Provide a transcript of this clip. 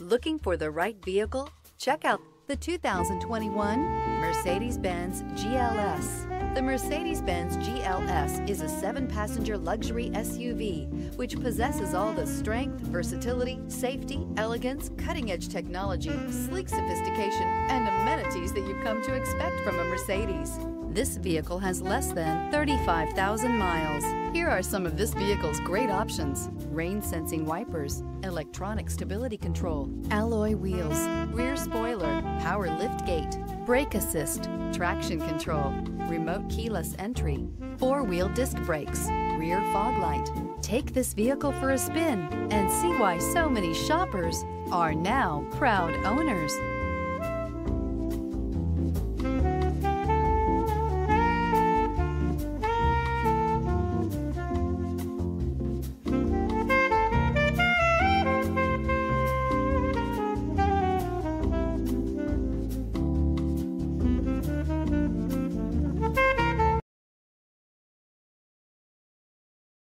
Looking for the right vehicle? Check out the 2021 Mercedes-Benz GLS. The Mercedes-Benz GLS is a seven-passenger luxury SUV which possesses all the strength, versatility, safety, elegance, cutting-edge technology, sleek sophistication, and amenities that you've come to expect from a Mercedes. This vehicle has less than 35,000 miles. Here are some of this vehicle's great options. Rain sensing wipers, electronic stability control, alloy wheels, rear spoiler, power lift gate, brake assist, traction control, remote keyless entry, four-wheel disc brakes, rear fog light. Take this vehicle for a spin and see why so many shoppers are now proud owners.